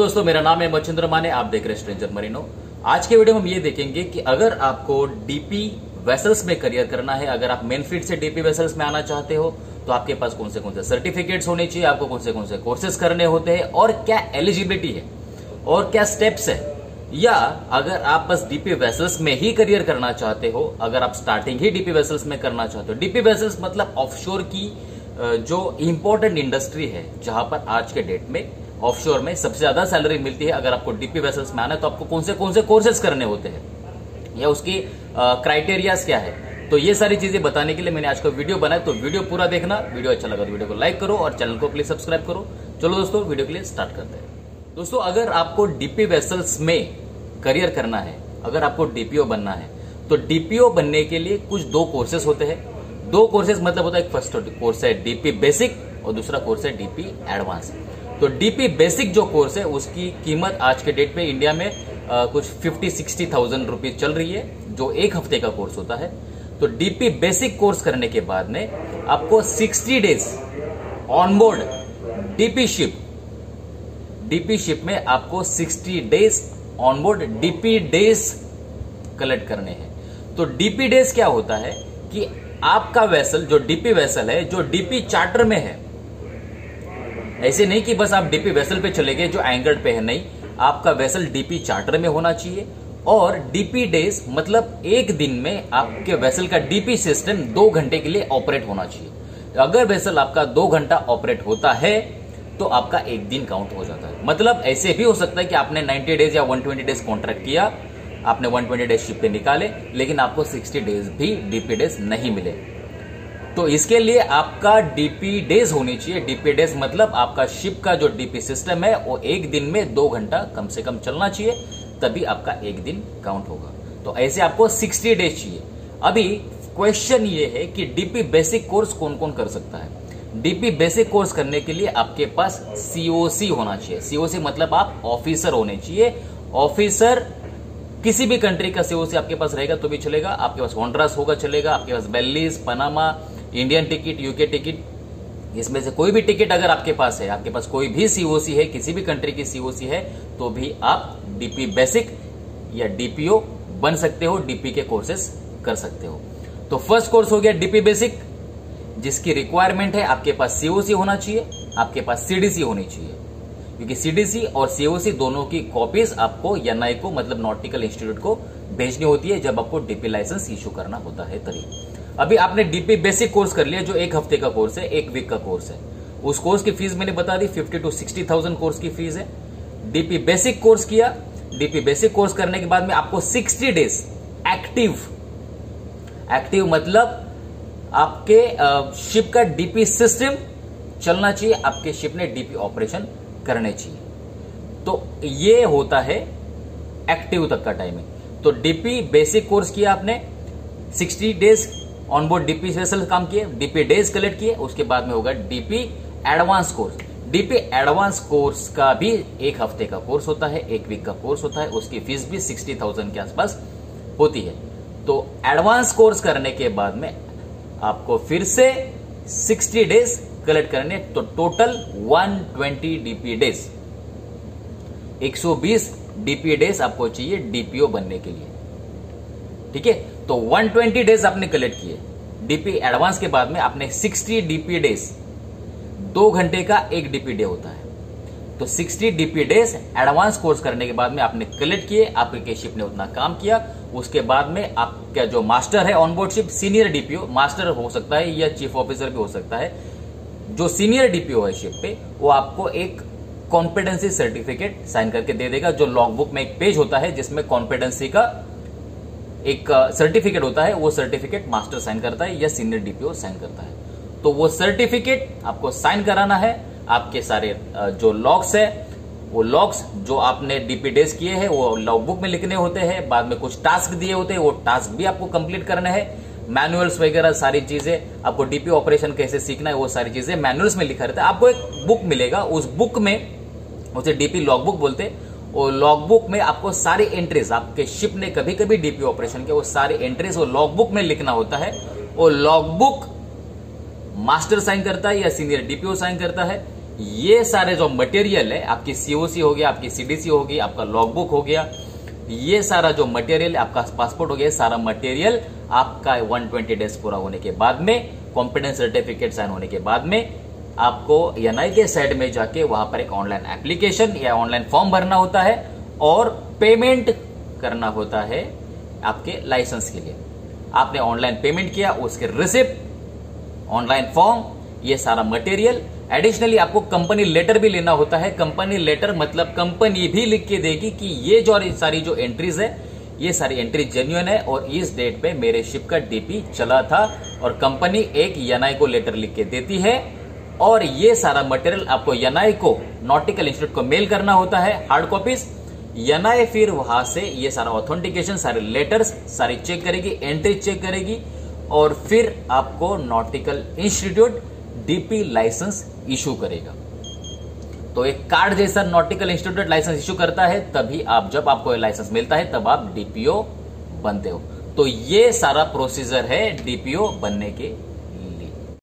दोस्तों, मेरा नाम है मच्छिंद्र माने, आप देख रहे हैं स्ट्रेंजर मरीनो। आज के वीडियो में हम ये देखेंगे कि अगर आपको डीपी वेसल्स में करियर करना है, अगर आप मेन फ़ील्ड से डीपी वेसल्स में आना चाहते हो तो आपके पास कौन से कौन से सर्टिफिकेट्स होने चाहिए, आपको कौन से कौन से कोर्सेज करने होते हैं, और क्या एलिजिबिलिटी है, और क्या स्टेप्स है। या अगर आप बस डीपी वेसल्स में ही करियर करना चाहते हो, अगर आप स्टार्टिंग ही डीपी वेसल्स में करना चाहते हो। डीपी वेसल्स मतलब ऑफशोर की जो इंपॉर्टेंट इंडस्ट्री है, जहाँ पर आज के डेट में ऑफशोर में सबसे ज़्यादा सैलरी मिलती है अगर आपको डीपी वेसल्स में आना है तो आपको कौन से कौन से कोर्सेज करने होते हैं? या उसकी क्राइटेरियाज क्या है? तो ये सारी चीज़ें बताने के लिए मैंने आज का वीडियो बनाया तो वीडियो पूरा देखना। वीडियो अच्छा लगा तो वीडियो को लाइक करो और चैनल को प्लीज़ सब्सक्राइब करो। चलो दोस्तों, वीडियो के लिए स्टार्ट करते हैं। दोस्तों, अगर आपको डीपी वेसल्स में करियर करना है, अगर आपको डीपीओ बनना है तो डीपीओ बनने के लिए कुछ दो कोर्सेज होते हैं। दो कोर्सेज मतलब होता है एक फ़र्स्ट कोर्स है डीपी बेसिक और दूसरा कोर्स है डीपी एडवांस। तो डीपी बेसिक जो कोर्स है उसकी कीमत आज के डेट पे इंडिया में आ, कुछ फिफ्टी सिक्सटी थाउज़ेंड रुपीज़ चल रही है जो एक हफ़्ते का कोर्स होता है। तो डीपी बेसिक कोर्स करने के बाद में आपको 60 days onboard DP ship DP ship में आपको 60 days onboard DP days collect करने हैं। तो डीपी डेज़ क्या होता है कि आपका वेसल जो डीपी वेसल है जो डीपी चार्टर में है ऐसे नहीं कि बस आप डीपी वेसल पे चले गए जो एंगर्ड पे है, नहीं। आपका वेसल डीपी चार्टर में होना चाहिए। और डीपी डेज़ मतलब एक दिन में आपके वेसल का डीपी सिस्टम दो घंटे के लिए ऑपरेट होना चाहिए। अगर वेसल आपका दो घंटा ऑपरेट होता है तो आपका एक दिन काउंट हो जाता है। मतलब ऐसे भी हो सकता है कि आपने 90 डेज़ या 120 डेज़ कॉन्ट्रैक्ट किया, आपने 120 डेज़ शिप पे निकाले, लेकिन आपको 60 डेज़ भी डीपी डेज़ नहीं मिले। तो इसके लिए आपका डीपी डेज़ होनी चाहिए। डीपी डेज़ मतलब आपका शिप का जो डीपी सिस्टम है, वो एक दिन में दो घंटा कम से कम चलना चाहिए, तभी आपका एक दिन काउंट होगा। तो ऐसे आपको 60 डेज़ चाहिए। अभी क्वेश्चन ये है कि डीपी बेसिक कोर्स कौन कौन कर सकता है? डीपी बेसिक कोर्स करने के लिए आपके पास सीओसी होना चाहिए। सीओसी मतलब आप ऑफिसर होने चाहिए। ऑफिसर किसी भी कंट्री का सीओसी आपके पास रहेगा तो भी चलेगा। आपके पास हॉन्ड्रास होगा, चलेगा। आपके पास Belize Panama Indian ticket UK ticket इसमें से कोई भी टिकट अगर आपके पास है, आपके पास कोई भी सीओसी है, किसी भी कंट्री की सीओसी है तो भी आप डीपी बेसिक या डीपीओ बन सकते हो डीपी के कोर्सेस कर सकते हो। तो फ़र्स्ट कोर्स हो गया डीपी बेसिक जिसकी रिक्वायरमेंट है आपके पास सीओसी होना चाहिए, आपके पास सीडीसी होनी चाहिए। क्योंकि सीडीसी और सीओसी दोनों की कॉपीज आपको एनआई को मतलब नॉटिकल इंस्टीट्यूट को भेजनी होती है, जब आपको डीपी लाइसेंस इश्यू करना होता है तभी। अभी आपने डीपी बेसिक कोर्स कर लिया, जो एक हफ़्ते का कोर्स है, एक वीक का कोर्स है। उस कोर्स की फ़ीस मैंने बता दी fifty to sixty thousand course की फ़ीस है। डीपी बेसिक कोर्स किया। डीपी बेसिक कोर्स करने के बाद में आपको 60 डेज़ एक्टिव एक्टिव मतलब आपके शिप का डीपी सिस्टम चलना चाहिए, आपके शिप ने डीपी ऑपरेशन करने चाहिए। तो ये होता है एक्टिव तक का टाइमिंग तो डीपी बेसिक कोर्स किया आपने 60 डेज़ ऑनबोर्ड डीपी स्पेशल काम किए डीपी डेज़ कलेक्ट किए, उसके बाद में होगा DP advance course DP advance course का भी एक हफ़्ते का कोर्स होता है, एक वीक का कोर्स होता है, उसकी फ़ीस भी सिक्सटी थाउज़ेंड के आसपास होती है. तो एडवांस कोर्स करने के बाद में आपको फिर से 60 डेज़ कलेक्ट करने तो total 120 DP days 120 DP days आपको चाहिए डीपीओ बनने के लिए. ठीक है? तो 120 डेज़ आपने कलेक्ट किए। डीपी एडवांस के बाद में आपने 60 डीपी डेज़ दो घंटे का एक डीपी डे होता है। तो 60 डीपी डेज़ एडवांस कोर्स करने के बाद में आपने कलेक्ट किए, आपके शिप ने उतना काम किया, उसके बाद में आपका जो मास्टर है onboard ship senior DPO master हो सकता है या चीफ ऑफिसर भी हो सकता है। जो सीनियर डीपीओ है शिप पे, वो आपको एक कॉन्फिडेंसी सर्टिफिकेट साइन करके दे देगा, जो लॉग बुक में एक पेज होता है जिसमें कॉन्फिडेंसी का एक सर्टिफिकेट होता है, वो सर्टिफिकेट मास्टर साइन करता है या सीनियर डीपीओ साइन करता है। तो वो सर्टिफिकेट आपको साइन कराना है, आपके सारे जो लॉग्स है, वो लॉग्स जो आपने डीपी डेज़ किए हैं, वो लॉग बुक में लिखने होते हैं, बाद में कुछ टास्क दिए होते हैं, वो टास्क भी आपको कंप्लीट करने हैं। मैनुअल्स वगैरह सारी चीज़ें, आपको डीपी ऑपरेशन कैसे सीखना है, वो सारी चीज़ें मैनुअल्स में लिखा रहता है। आपको एक बुक मिलेगा, उस बुक में उसे डीपी लॉग बुक बोलते हैं। लॉग बुक में आपको सारी एंट्रीज आपके शिप ने कभी कभी डीपी ऑपरेशन किया वो सारी एंट्रीज वो लॉग बुक में लिखना होता है। वो लॉग बुक मास्टर साइन करता है या सीनियर डीपीओ साइन करता है। ये सारे जो मटेरियल है, आपकी सीओसी हो गया, आपकी सीडीसी होगी आपका लॉगबुक हो गया, ये सारा जो मटेरियल आपका पासपोर्ट हो गया सारा मटेरियल आपका 120 डेज़ पूरा होने के बाद में कॉम्पिटेंस सर्टिफिकेट साइन होने के बाद में आपको एनआई के साइड में जाके वहाँ पर एक ऑनलाइन एप्लीकेशन या ऑनलाइन फॉर्म भरना होता है और पेमेंट करना होता है आपके लाइसेंस के लिए। आपने ऑनलाइन पेमेंट किया, उसके रिसिप्ट, ऑनलाइन फॉर्म, ये सारा मटेरियल। एडिशनली आपको कंपनी लेटर भी लेना होता है। कंपनी लेटर मतलब कंपनी भी लिख के देगी कि ये जो सारी जो एंट्रीज है, ये सारी एंट्री जेन्यून है और इस डेट पे मेरे शिप का डीपी चला था और कंपनी एक एनआई को लेटर लिख के देती है। और ये सारा मटेरियल आपको एनआई को नॉटिकल इंस्टीट्यूट को मेल करना होता है हार्ड कॉपीज एनआई फिर वहाँ से ये सारा ऑथेंटिकेशन सारे लेटर्स सारी चेक करेगी एंट्री चेक करेगी और फिर आपको nautical institute DP license issue करेगा। तो एक कार्ड जैसा नॉटिकल इंस्टीट्यूट लाइसेंस इशू करता है, तभी आप जब आपको लाइसेंस मिलता है, तब आप डीपीओ बनते हो। तो ये सारा प्रोसीजर है डीपीओ बनने के